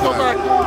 contato.